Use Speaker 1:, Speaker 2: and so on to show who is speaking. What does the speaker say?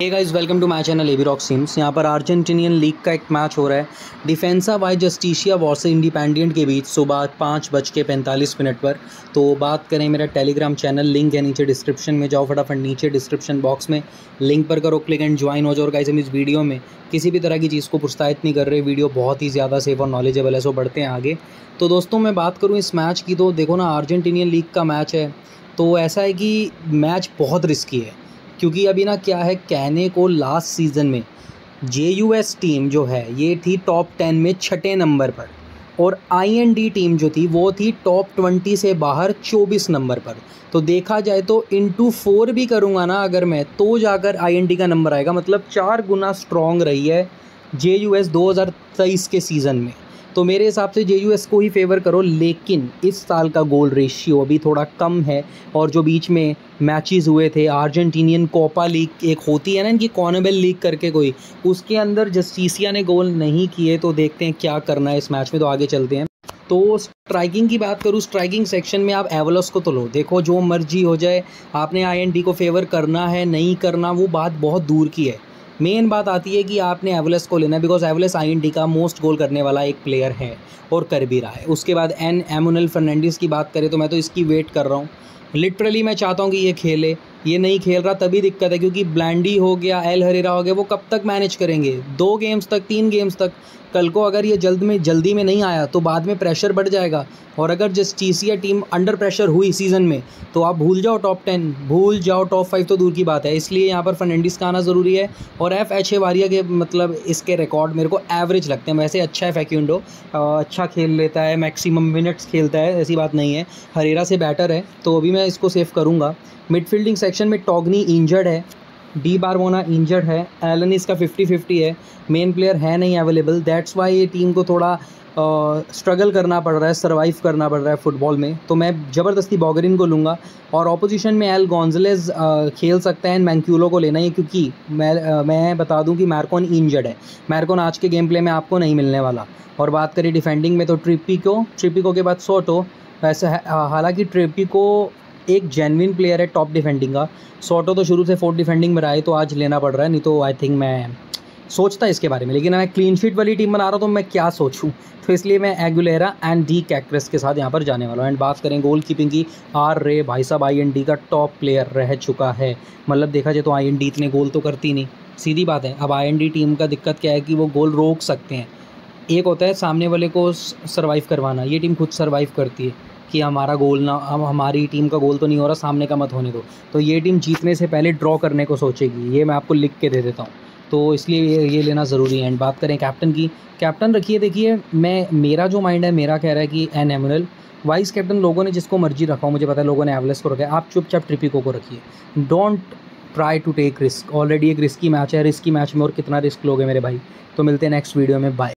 Speaker 1: Hey guys welcome to my channel AB rock sims यहाँ पर Argentinian league का एक मैच हो रहा है। Defensa y Justicia versus Independiente के बीच सुबह पाँच बज के पैंतालीस मिनट पर। तो बात करें मेरा टेलीग्राम चैनल लिंक है नीचे डिस्क्रिप्शन में, जाओ फटाफट नीचे डिस्क्रिप्शन बॉक्स में। लिंक पर करो क्लिक एंड ज्वाइन हो जाओ। और गाइस हम इस वीडियो में किसी भी तरह की चीज़ को प्रोत्साहित नहीं कर रहे। वीडियो बहुत ही ज़्यादा सेफ़ और नॉलेजेबल है सो बढ़ते हैं आगे। तो दोस्तों, मैं बात करूँ इस मैच की तो देखो ना अर्जेंटीनियन लीग का मैच है। तो ऐसा है कि मैच बहुत रिस्की है। क्योंकि अभी ना क्या है कहने को लास्ट सीज़न में जे यू एस टीम जो है, ये थी टॉप टेन में छठे नंबर पर और आई एन डी टीम जो थी, वो थी टॉप ट्वेंटी से बाहर चौबीस नंबर पर। तो देखा जाए तो इंटू फोर भी करूँगा ना अगर मैं तो जाकर आई एन डी का नंबर आएगा। मतलब चार गुना स्ट्रॉन्ग रही है जे यू एस दो हज़ार तेईस के सीज़न में। तो मेरे हिसाब से जेयूएस को ही फेवर करो, लेकिन इस साल का गोल रेशियो अभी थोड़ा कम है और जो बीच में मैचेस हुए थे अर्जेंटीनियन कोपा लीग एक होती है ना इनकी कॉनबेल लीग करके कोई, उसके अंदर जस्टिसिया ने गोल नहीं किए तो देखते हैं क्या करना है इस मैच में तो आगे चलते हैं। तो स्ट्राइकिंग की बात करूँ स्ट्राइकिंग सेक्शन में आप एवलस को तो लो, देखो जो मर्ज़ी हो जाए, आपने आई को फेवर करना है, नहीं करना, वो बात बहुत दूर की है। मेन बात आती है कि आपने एवलेस को लेना बिकॉज़ एवलेस आईएनडी का मोस्ट गोल करने वाला एक प्लेयर है और कर भी रहा है। उसके बाद एन एमोनल फर्नांडिस की बात करें तो मैं तो इसकी वेट कर रहा हूँ। लिटरली मैं चाहता हूँ कि ये खेले। ये नहीं खेल रहा, तभी दिक्कत है, क्योंकि ब्लैंडी हो गया एल हरेरा हो गया, वो कब तक मैनेज करेंगे? दो गेम्स तक, तीन गेम्स तक। कल को अगर ये जल्द में, जल्दी में नहीं आया तो बाद में प्रेशर बढ़ जाएगा। और अगर जिस जस्टिसिया टीम अंडर प्रेशर हुई सीज़न में तो आप भूल जाओ टॉप टेन भूल जाओ टॉप फाइव तो दूर की बात है। इसलिए यहाँ पर फर्नांडिस का आना ज़रूरी है। और एफ़ एच ए वारिया के मतलब इसके रिकॉर्ड मेरे को एवरेज लगते हैं। वैसे अच्छा है फैक्यूंडो अच्छा खेल लेता है मैक्सिमम मिनट्स खेलता है, ऐसी बात नहीं है। हरेरा से बैटर है तो अभी मैं इसको सेव करूँगा। मिडफील्डिंग सेक्शन में टॉगनी इंजर्ड है डी बारमोना इंजर्ड है एलन इसका फिफ्टी फिफ्टी है मेन प्लेयर है नहीं अवेलेबल दैट्स वाई ये टीम को थोड़ा स्ट्रगल करना पड़ रहा है सर्वाइव करना पड़ रहा है फुटबॉल में। तो मैं ज़बरदस्ती बॉगरिन को लूँगा और ऑपोजिशन में एल गॉन्जलेज खेल सकते हैं मैंक्यूलो को लेना है, क्योंकि मैं मैं बता दूँ कि मैरकॉन इंजर्ड है। मैरकॉन आज के गेम प्ले में आपको नहीं मिलने वाला। और बात करें डिफेंडिंग में तो ट्रिपिको ट्रिपिको के बाद सोटो वैसे, हालाँकि ट्रिपिको एक जेनविन प्लेयर है टॉप डिफेंडिंग का। सोटो तो शुरू से फोर्थ डिफेंडिंग में रहा है तो आज लेना पड़ रहा है, नहीं तो आई थिंक मैं सोचता इसके बारे में। लेकिन मैं क्लीन शीट वाली टीम बना रहा हूँ तो मैं क्या सोचूँ? तो इसलिए मैं एगुलेरा एंड डी कैक्ट्रेस के साथ यहाँ पर जाने वाला हूँ। एंड बात करें गोल कीपिंग की, आर रे भाई साहब आई एन डी का टॉप प्लेयर रह चुका है। मतलब देखा जाए तो आई एन डी इतने गोल तो करती नहीं। सीधी बात है, अब आई एन डी टीम का दिक्कत क्या है कि वो गोल रोक सकते हैं। एक होता है सामने वाले को सर्वाइव करवाना, ये टीम खुद सर्वाइव करती है। कि हमारा गोल ना, हम, हमारी टीम का गोल तो नहीं हो रहा, सामने का मत होने दो। तो ये टीम जीतने से पहले ड्रॉ करने को सोचेगी, ये मैं आपको लिख के दे देता हूँ। तो इसलिए ये ये लेना ज़रूरी है। एंड बात करें कैप्टन की कैप्टन रखिए, देखिए, मैं, मेरा जो माइंड है, मेरा कह रहा है कि एन एमरल वाइस कैप्टन लोगों ने जिसको मर्ज़ी रखा हो, मुझे पता है लोगों ने एवलेस को रखा है, आप चुपचाप ट्रिपिको को रखिए। Don't try to take risk already एक रिस्की मैच है रिस्की मैच में और कितना रिस्क लोगे मेरे भाई। तो मिलते हैं नेक्स्ट वीडियो में बाय